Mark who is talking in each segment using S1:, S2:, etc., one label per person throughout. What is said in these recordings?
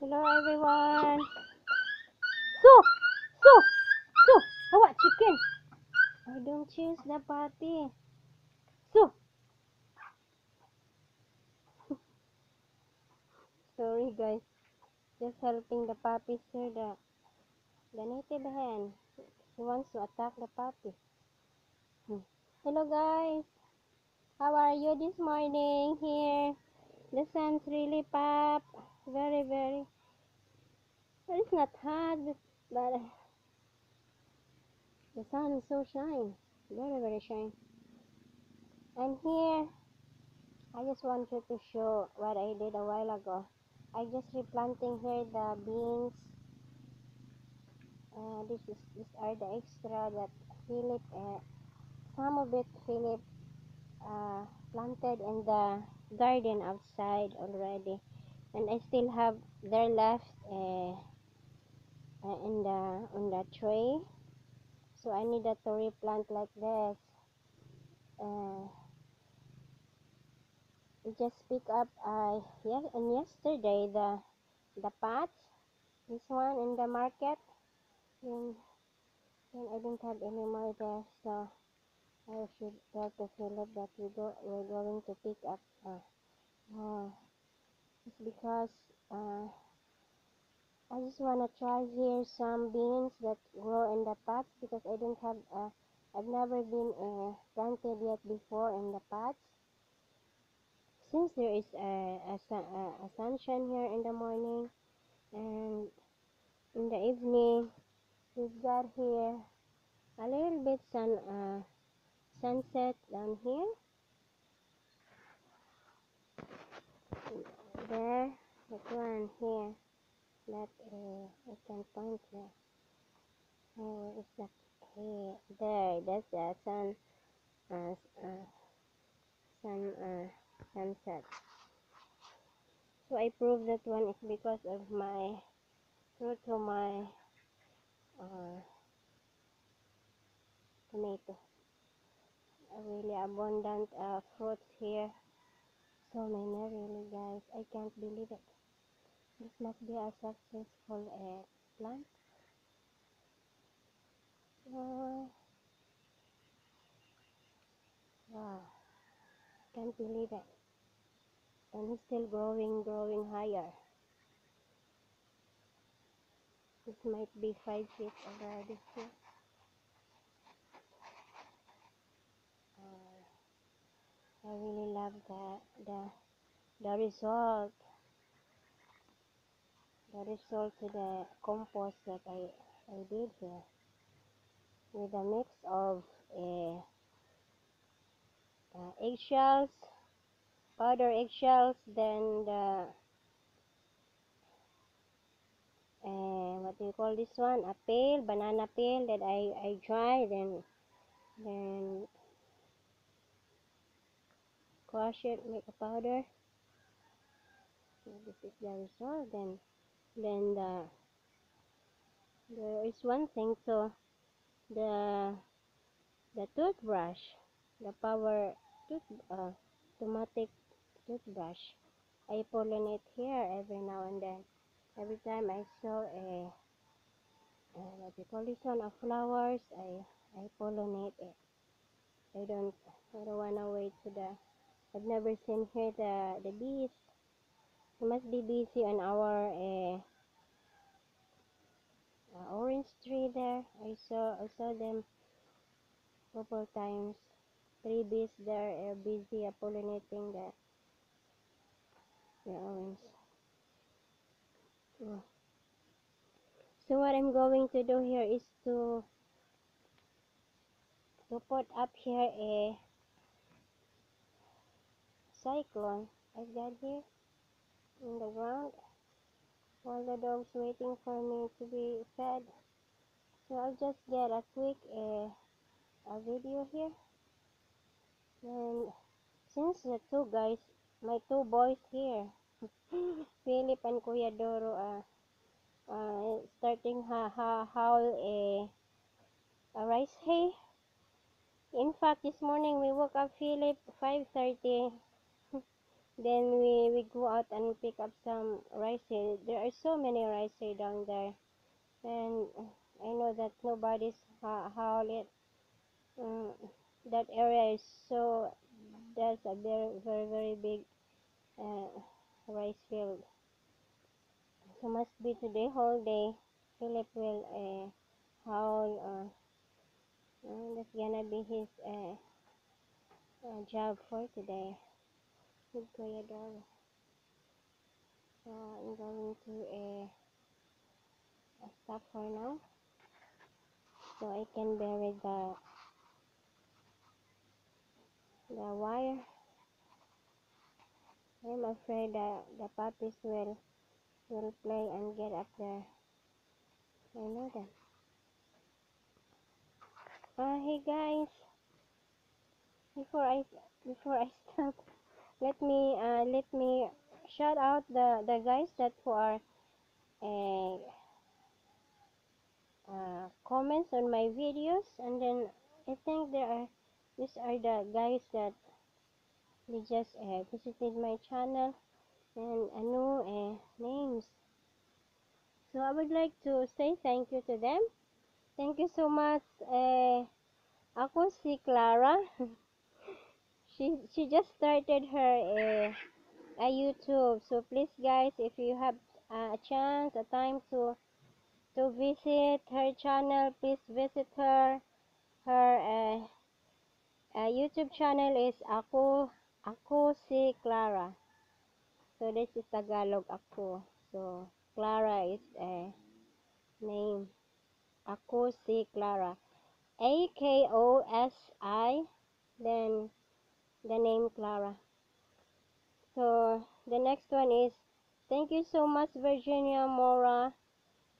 S1: Hello everyone. So, so, so. Hawa chicken. I don't choose the patty. So. Sorry guys. Just helping the puppy sir the the native hen. He wants to attack the puppy. Hmm. Hello guys. How are you this morning here? The sun's really pop. It's not hot, but, but uh, the sun is so shine. Very, very shine. And here, I just wanted to show what I did a while ago. I just replanting here the beans. Uh, this is these are the extra that Philip, uh, some of it Philip uh, planted in the garden outside already and I still have there left uh, uh, in the on the tray. So I needed to replant like this. Uh, just pick up uh, yeah, and yesterday the the pots this one in the market and, and I didn't have any more there so I should tell to Philip that we go we're going to pick up uh, more. It's because uh, I just want to try here some beans that grow in the pots because I don't have, uh, I've never been uh, planted yet before in the pots. Since there is a, a, a, a sunshine here in the morning and in the evening, we've got here a little bit sun, uh, sunset down here. There, that one here that uh, I can point there. Oh, is that? Here, there, that's the sun, uh, uh, sun, uh, sunset. So I prove that one is because of my fruit to my uh, tomato. A really abundant uh, fruits here. So many really guys. I can't believe it. This must be a successful uh, plant. Oh, wow. Can't believe it. And it's still growing, growing higher. This might be five feet already. Uh, I really love the the the result. The result to the compost that I I did here with a mix of uh, uh, eggshells, powder eggshells, then the uh, what do you call this one? A peel, banana peel that I I dried and then crush it, make a powder. So this is the result. Then then the there is one thing so the the toothbrush the power tooth uh, automatic toothbrush I pollinate here every now and then. Every time I saw a, what do you a flowers I I pollinate it. I don't I don't wanna wait to the I've never seen here the the bees we must be busy on our uh, uh, orange tree there. I saw I saw them couple times. Three bees there are busy uh, pollinating the the orange. So what I'm going to do here is to to put up here a cyclone. I've got here in the ground while the dog's waiting for me to be fed. So I'll just get a quick uh, a video here. And since the two guys my two boys here Philip and Kuya Doro uh, uh, starting ha, ha howl a, a rice hay. In fact this morning we woke up Philip 5.30 then we we go out and pick up some rice here. There are so many rice here down there. And I know that nobody's ha haul it. Um, that area is so there's a very very very big uh, rice field. So must be today whole day. Philip will uh, haul uh, uh, that's gonna be his uh, uh, job for today So I'm going to uh, stop for now so I can bury the the wire. I'm afraid that the puppies will will play and get up there. I know that. Uh, hey guys, before I before I stop, let me uh, let me shout out the the guys that who are uh, uh, comments on my videos, and then I think there are these are the guys that they just uh, visited my channel and uh, new uh, names. So I would like to say thank you to them. Thank you so much. Uh, ako si Clara. she she just started her uh, a YouTube. So please guys, if you have uh, a chance, a time to to visit her channel, please visit her. Her uh, uh, YouTube channel is Ako Ako si Clara. So this is Tagalog Ako. So Clara is a name. Ako si Clara. A K O S I then the name Clara. So the next one is thank you so much Virginia Mora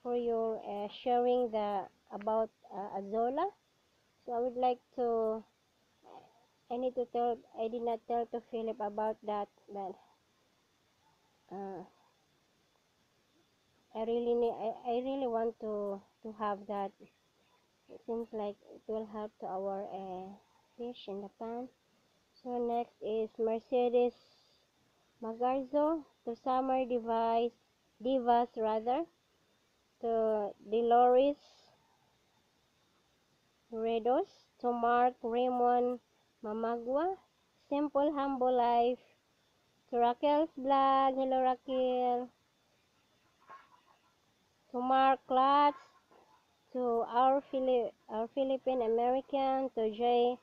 S1: for your uh, sharing the about uh, Azolla. So I would like to I need to tell I did not tell to Philip about that but uh, I really need I, I really want to to have that it seems like it will help to our uh, fish in the pan so next is Mercedes Magarzo to Summer Device Divas rather to Dolores Redos to Mark Raymond Mamagua Simple Humble Life to Raquel's Vlog Hello Raquel to Mark Klotz, to our, Phili our Philippine American, to Jay,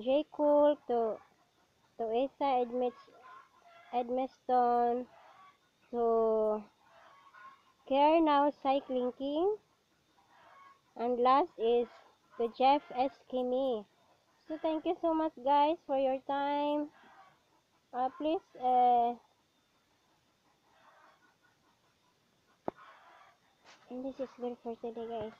S1: J. Cool, to, to Isa Edmiston, to Care Now Cycling King, and last is to Jeff S. So thank you so much guys for your time. Uh, please uh, and this is good for today guys